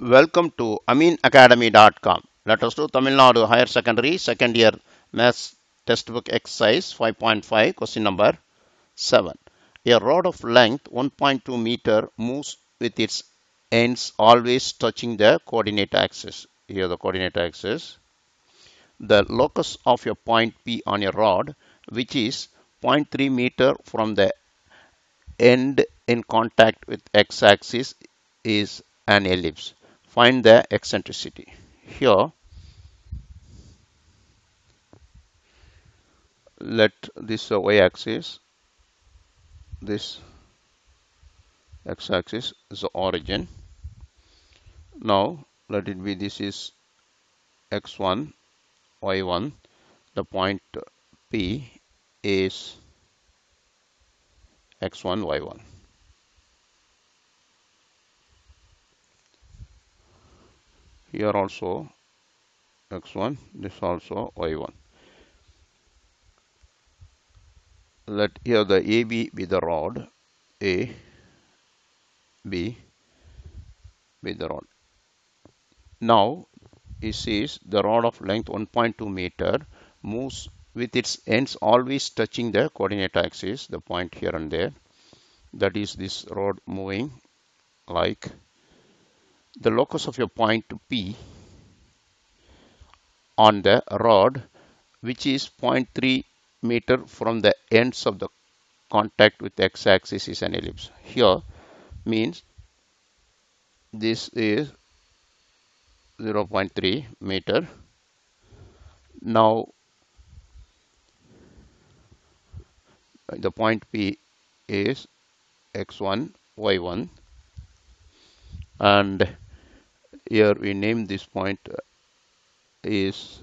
Welcome to ameenacademy.com. Let us do Tamil Nadu Higher Secondary Second Year Maths Textbook Exercise 5.5 Question number 7. A rod of length 1.2 meter moves with its ends always touching the coordinate axis. Here the coordinate axis. The locus of a point P on a rod which is 0.3 meter from the end in contact with x-axis is an ellipse. Find the eccentricity. Here, let this uh, y-axis, this x-axis is the origin. Now, let it be this is x1, y1. The point P is x1, y1. Here also x1 this also y1 let here the AB be the rod A B be the rod. Now it is the rod of length 1.2 meter moves with its ends always touching the coordinate axis the point here and there. That is this rod moving like the locus of your point P on the rod which is 0.3 meter from the ends of the contact with x-axis is an ellipse. Here means this is 0.3 meter. Now the point P is x1, y1 and here we name this point uh, is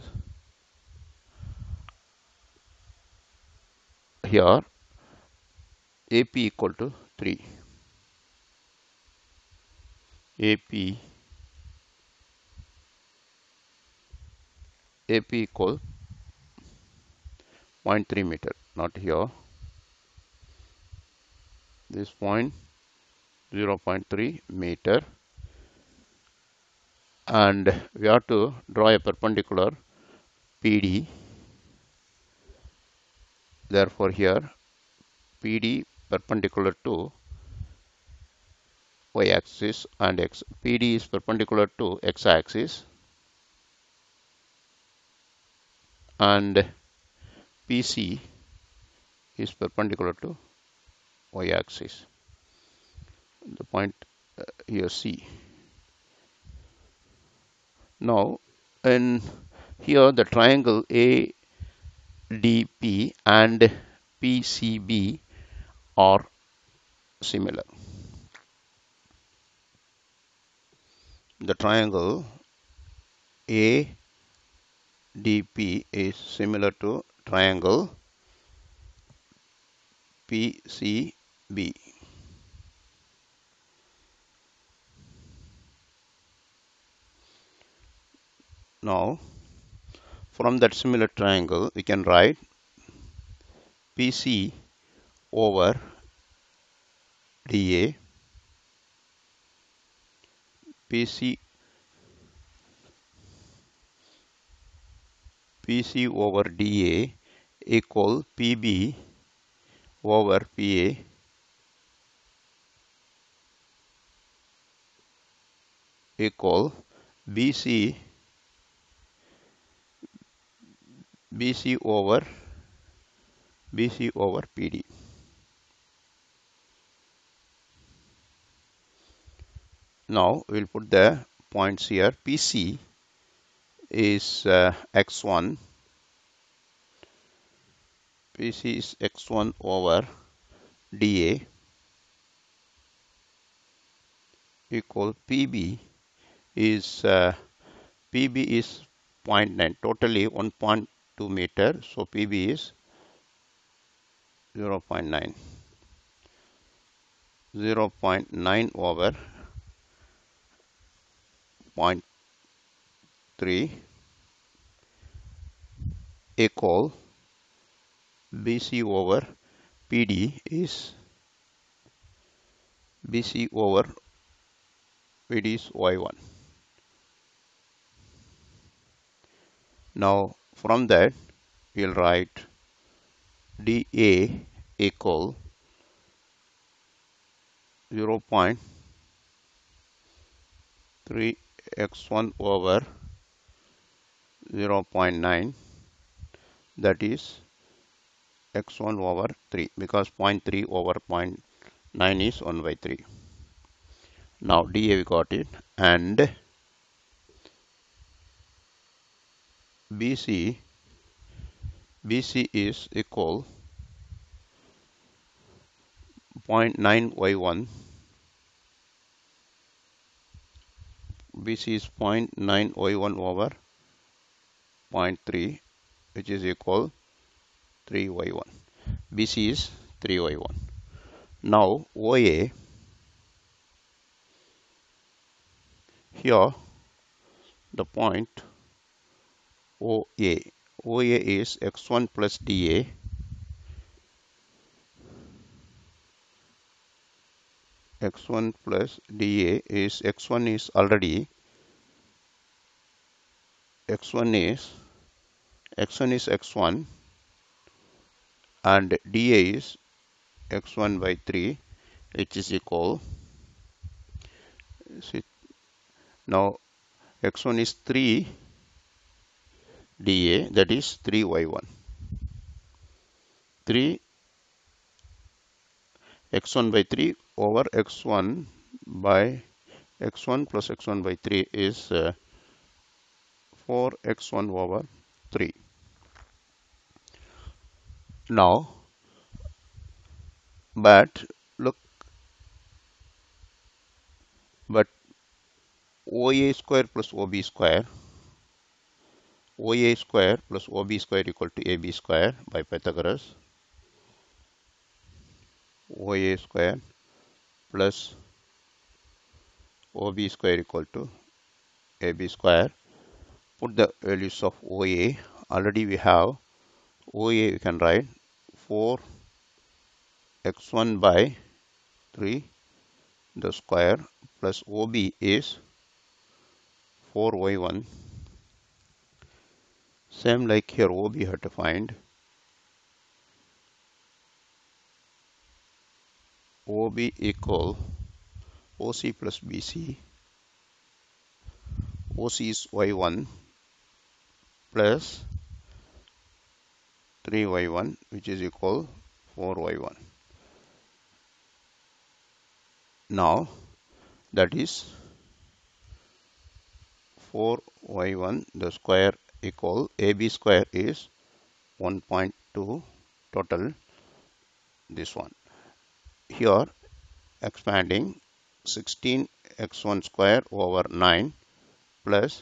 here AP equal to 3 AP AP equal 0.3 meter not here. This point 0.3 meter and we have to draw a perpendicular PD therefore here PD perpendicular to y axis and x. PD is perpendicular to x axis. And PC is perpendicular to y axis. The point uh, here C now, in here the triangle ADP and PCB are similar. The triangle ADP is similar to triangle PCB. Now, from that similar triangle, we can write PC over DA PC PC over DA equal PB over PA equal BC BC over BC over PD. Now we'll put the points here. PC is uh, x1. PC is x1 over dA equal PB is uh, PB is 0.9 totally 1.2 2 meter. So PB is 0 0.9. 0 0.9 over 0.3 equal BC over PD is BC over PD is Y1. Now from that we'll write dA equal 0 0.3 x1 over 0 0.9 that is x1 over 3 because 0.3 over 0.9 is 1 by 3 now dA we got it and BC BC is equal 0.9 y1 BC is 0.9 y1 over 0.3 which is equal 3 y1 BC is 3 y1 now OA here the point OA. OA is x1 plus dA x1 plus dA is x1 is already. X1 is x1 is x1 and dA is x1 by 3 which is equal. See now x1 is 3 dA that is 3y1. 3 x1 by 3 over x1 by x1 plus x1 by 3 is uh, 4x1 over 3. Now, but look, but OA square plus OB square OA square plus OB square equal to AB square by Pythagoras. OA square plus OB square equal to AB square. Put the values of OA. Already we have OA we can write 4 x1 by 3 the square plus OB is 4y1 same like here OB have to find. OB equal OC plus BC OC is Y1 plus 3Y1 which is equal 4Y1 now that is 4y1 the square equal AB square is 1.2 total this one. Here expanding 16 x1 square over 9 plus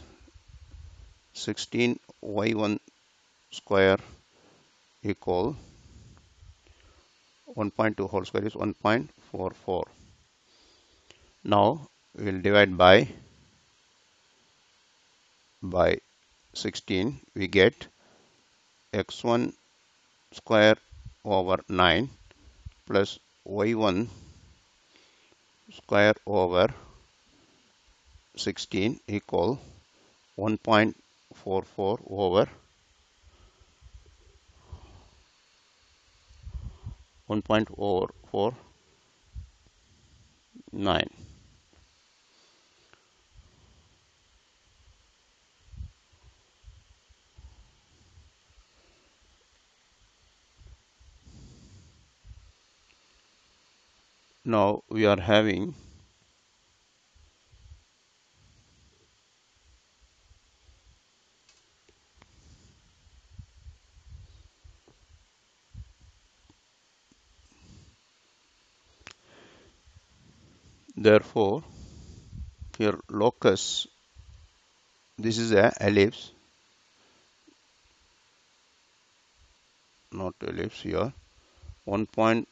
16 y1 square equal 1.2 whole square is 1.44. Now we will divide by by 16 we get x1 square over 9 plus y1 square over 16 equal 1.44 over 1.449 now we are having therefore here locus this is a ellipse not ellipse here 1.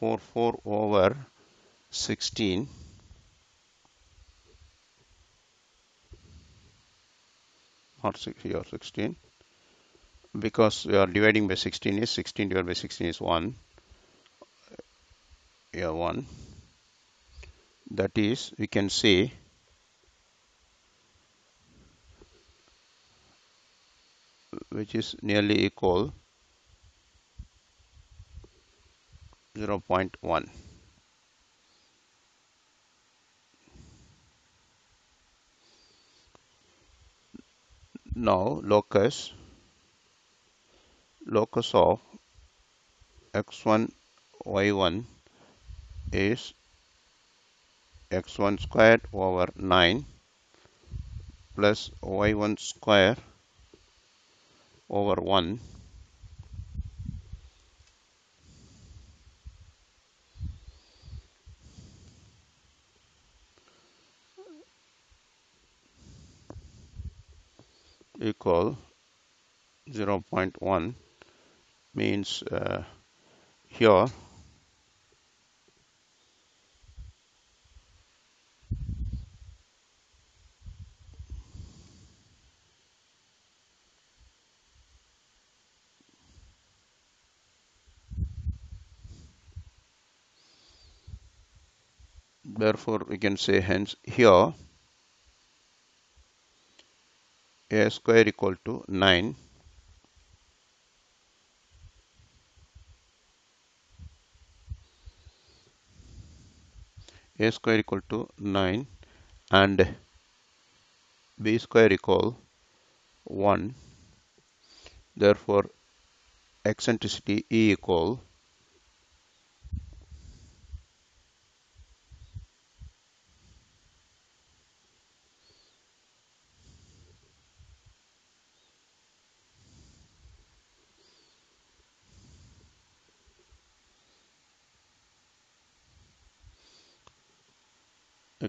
44 over 16 or 6 here 16 because we are dividing by 16 is 16 divided by 16 is 1 here 1 that is we can say which is nearly equal 0.1 now locus locus of x1 y1 is x1 squared over 9 plus y1 square over 1 equal 0.1 means uh, here therefore we can say hence here a square equal to 9 a square equal to 9 and b square equal 1 therefore eccentricity E equal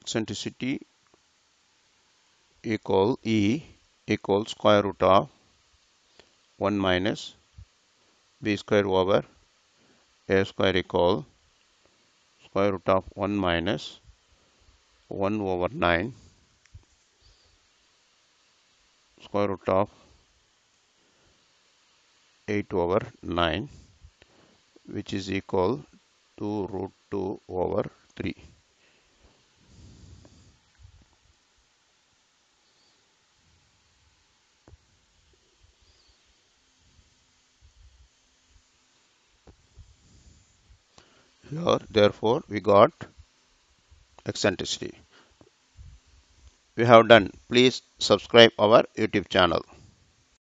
eccentricity equal E equal square root of 1 minus b square over a square equal square root of 1 minus 1 over 9 square root of 8 over 9 which is equal to root 2 over 3 here therefore we got eccentricity. We have done. Please subscribe our youtube channel